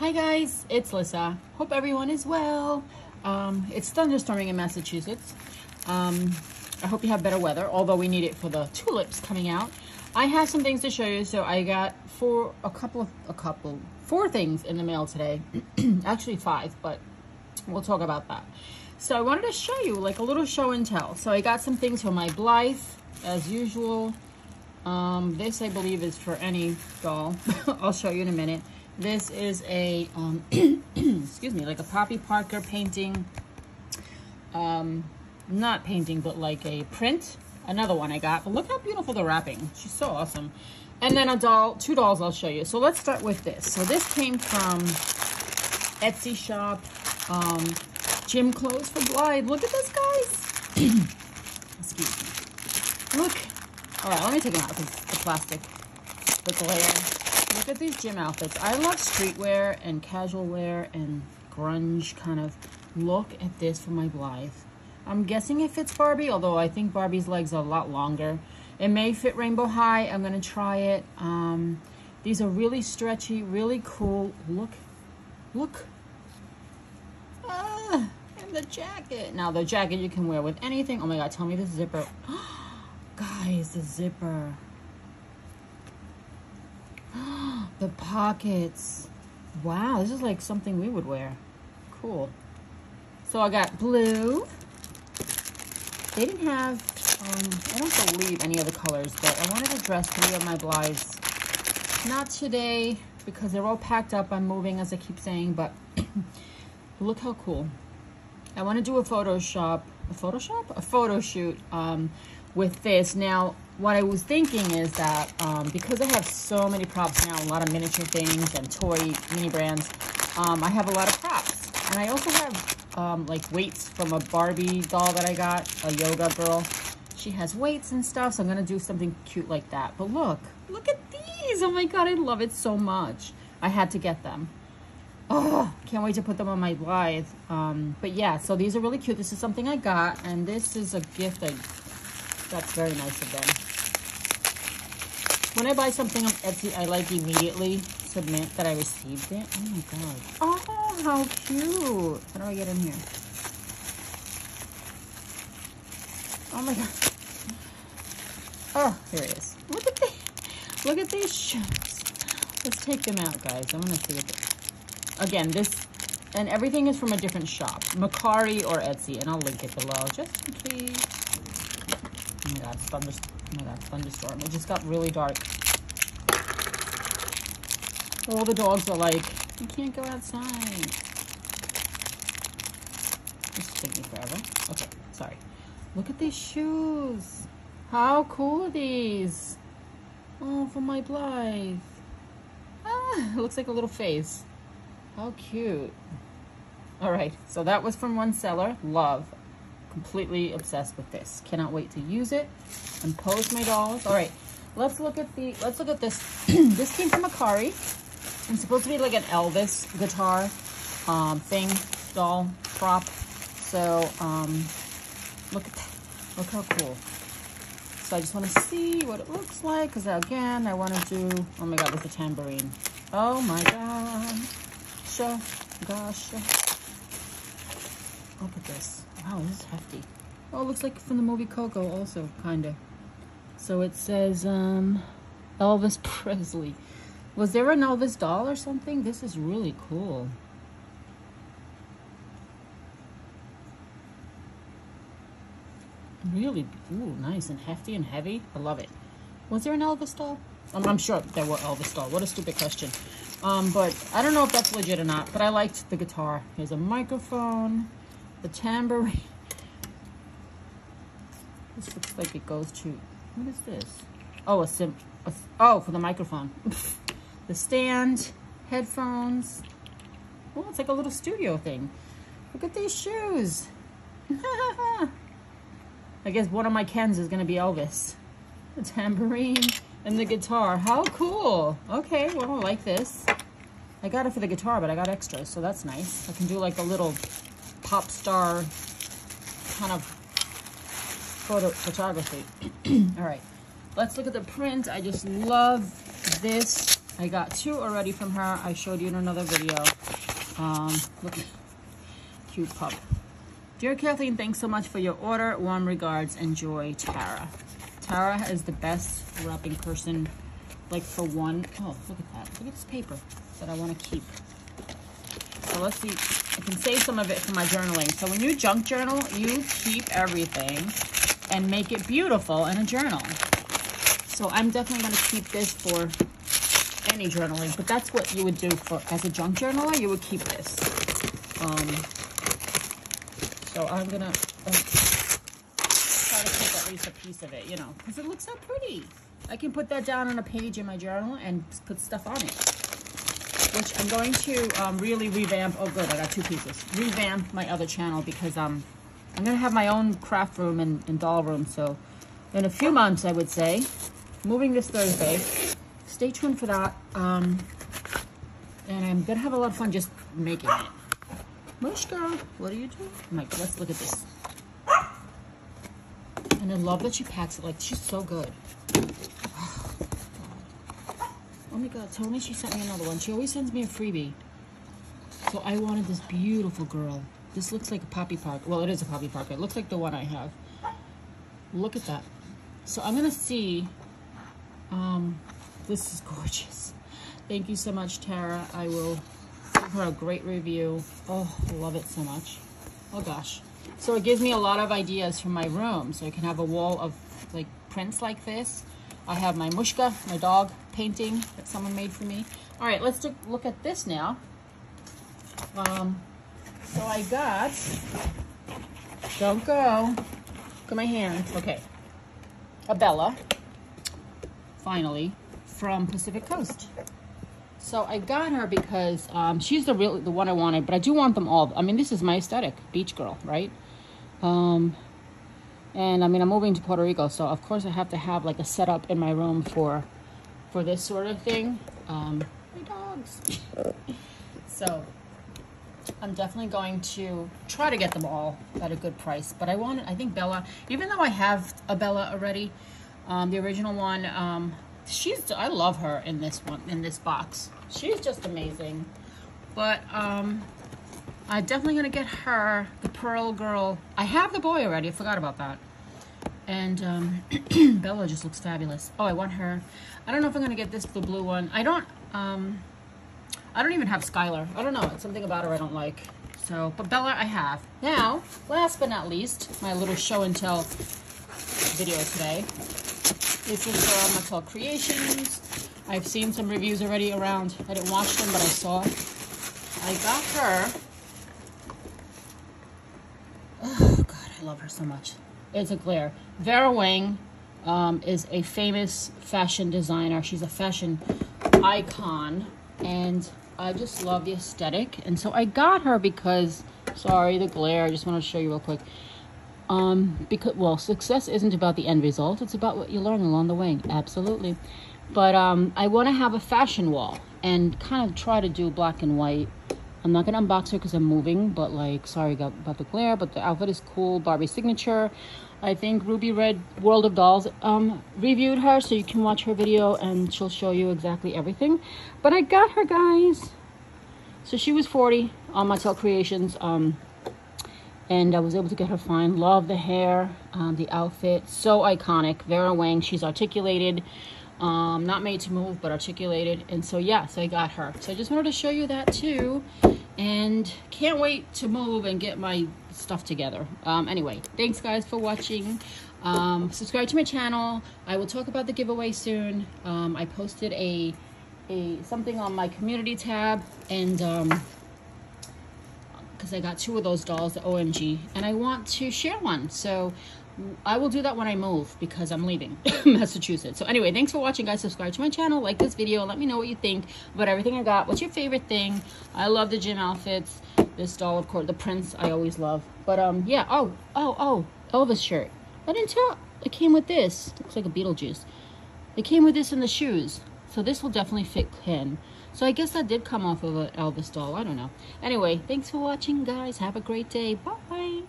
Hi guys, it's Lissa. Hope everyone is well. Um, it's thunderstorming in Massachusetts. Um, I hope you have better weather, although we need it for the tulips coming out. I have some things to show you. So I got four, a couple of, a couple, four things in the mail today. Actually five, but we'll talk about that. So I wanted to show you like a little show and tell. So I got some things for my Blythe, as usual. Um, this I believe is for any doll. I'll show you in a minute. This is a, um, excuse me, like a Poppy Parker painting. Um, not painting, but like a print. Another one I got. But look how beautiful the wrapping. She's so awesome. And then a doll, two dolls I'll show you. So let's start with this. So this came from Etsy shop. Um, gym clothes for Blythe. Look at this, guys. Excuse me. Look. All right, let me take them out because the plastic, the glare. Look at these gym outfits. I love streetwear and casual wear and grunge kind of. Look at this for my Blythe. I'm guessing it fits Barbie, although I think Barbie's legs are a lot longer. It may fit Rainbow High. I'm going to try it. Um, these are really stretchy, really cool. Look, look. Ah, and the jacket. Now, the jacket you can wear with anything. Oh my God, tell me the zipper. Guys, the zipper. the pockets. Wow, this is like something we would wear. Cool. So I got blue. They didn't have, um, I don't believe any other colors, but I wanted to dress three of my Blythes. Not today, because they're all packed up. I'm moving, as I keep saying, but look how cool. I want to do a Photoshop, a Photoshop? A photo shoot um, with this. Now, what I was thinking is that um, because I have so many props now, a lot of miniature things and toy mini brands, um, I have a lot of props. And I also have um, like weights from a Barbie doll that I got, a yoga girl. She has weights and stuff, so I'm gonna do something cute like that. But look, look at these. Oh my God, I love it so much. I had to get them. Oh, can't wait to put them on my Blythe. Um, but yeah, so these are really cute. This is something I got, and this is a gift I, that's very nice of them. When I buy something on Etsy, I like immediately submit that I received it. Oh my God. Oh, how cute. How do I get in here? Oh my God. Oh, here it is. Look at these. Look at these shoes. Let's take them out, guys. I want to see what they... Again, this... And everything is from a different shop. Mercari or Etsy. And I'll link it below, just in case. Oh my God, it's thunderstorm. Oh my God, thunderstorm. It just got really dark. All the dogs are like, you can't go outside. This is taking forever. Okay, sorry. Look at these shoes. How cool are these? Oh, for my Blythe. Ah, looks like a little face. How cute. All right, so that was from one seller. Love. Completely obsessed with this. Cannot wait to use it and pose my dolls. All right, let's look at the, let's look at this. this came from Mercari. It's supposed to be like an Elvis guitar um, thing, doll, prop. So, um, look at that. Look how cool. So I just want to see what it looks like. Because again, I want to do, oh my God, with the tambourine. Oh my God. Gosh. Look at this. Wow, this is hefty. Oh, it looks like from the movie Coco also, kind of. So it says um, Elvis Presley. Was there an Elvis doll or something? This is really cool. Really, ooh, nice and hefty and heavy. I love it. Was there an Elvis doll? Um, I'm sure there were Elvis doll. What a stupid question. Um, but I don't know if that's legit or not, but I liked the guitar. Here's a microphone, the tambourine. This looks like it goes to, what is this? Oh, a sim, a, oh, for the microphone. the stand, headphones. Oh, it's like a little studio thing. Look at these shoes. I guess one of my Kens is going to be Elvis. The tambourine and the guitar. How cool. Okay, well, I like this. I got it for the guitar, but I got extras, so that's nice. I can do like a little pop star kind of photo photography. All right, let's look at the print. I just love this I got two already from her. I showed you in another video. Um, look, cute pup. Dear Kathleen, thanks so much for your order. Warm regards. Enjoy, Tara. Tara is the best wrapping person, like for one. Oh, look at that. Look at this paper that I want to keep. Let's see. I can save some of it for my journaling. So when you junk journal, you keep everything and make it beautiful in a journal. So I'm definitely going to keep this for any journaling, but that's what you would do for as a junk journaler. You would keep this. Um, so I'm gonna uh, try to keep at least a piece of it, you know, because it looks so pretty. I can put that down on a page in my journal and put stuff on it. Which I'm going to um, really revamp. Oh, good, I got two pieces. Revamp my other channel because um, I'm gonna have my own craft room and, and doll room. So in a few months, I would say, moving this Thursday stay tuned for that. Um, and I'm gonna have a lot of fun just making it. Mush girl, what are you doing? Mike, let's look at this. And I love that she packs it like she's so good. Oh, my god, Tony, she sent me another one. She always sends me a freebie. So I wanted this beautiful girl. This looks like a poppy park. Well, it is a poppy park. It looks like the one I have. Look at that. So I'm gonna see um, this is gorgeous. Thank you so much, Tara. I will give her a great review. Oh, I love it so much. Oh gosh. So it gives me a lot of ideas for my room. So I can have a wall of like prints like this. I have my Mushka, my dog painting that someone made for me. All right, let's look at this now. Um, so I got, don't go, look at my hand. Okay, a Bella, finally from Pacific Coast. So I got her because um, she's the real the one I wanted, but I do want them all. I mean, this is my aesthetic, beach girl, right? Um, and I mean, I'm moving to Puerto Rico, so of course I have to have like a setup in my room for for this sort of thing. Um, my dogs. so I'm definitely going to try to get them all at a good price. But I want, I think Bella, even though I have a Bella already, um, the original one, um, she's I love her in this one in this box. She's just amazing. But um I'm definitely gonna get her, the Pearl Girl. I have the boy already, I forgot about that. And um, Bella just looks fabulous. Oh, I want her. I don't know if I'm gonna get this, the blue one. I don't, um, I don't even have Skylar. I don't know, it's something about her I don't like. So, but Bella I have. Now, last but not least, my little show and tell video today. This is from Mattel Creations. I've seen some reviews already around. I didn't watch them, but I saw. I got her. Oh, God, I love her so much. It's a glare. Vera Wang um, is a famous fashion designer. She's a fashion icon. And I just love the aesthetic. And so I got her because, sorry, the glare. I just want to show you real quick. Um, because well, success isn't about the end result; it's about what you learn along the way. Absolutely. But um, I want to have a fashion wall and kind of try to do black and white. I'm not gonna unbox her because I'm moving, but like, sorry about the glare, but the outfit is cool. Barbie signature. I think Ruby Red World of Dolls um, reviewed her, so you can watch her video and she'll show you exactly everything. But I got her, guys. So she was 40 on Mattel Creations. Um, and I was able to get her fine. Love the hair, um, the outfit, so iconic. Vera Wang, she's articulated, um, not made to move, but articulated. And so, yeah, so I got her. So I just wanted to show you that too. And can't wait to move and get my stuff together. Um, anyway, thanks guys for watching. Um, subscribe to my channel. I will talk about the giveaway soon. Um, I posted a, a something on my community tab and um, because I got two of those dolls, the OMG, and I want to share one. So I will do that when I move because I'm leaving Massachusetts. So anyway, thanks for watching, guys. Subscribe to my channel, like this video, let me know what you think about everything I got. What's your favorite thing? I love the gym outfits. This doll, of course, the prints I always love. But um, yeah. Oh, oh, oh, Elvis shirt. I didn't tell. It came with this. Looks like a Beetlejuice. It came with this in the shoes. So this will definitely fit Ken. So I guess that did come off of an Elvis doll. I don't know. Anyway, thanks for watching, guys. Have a great day. Bye.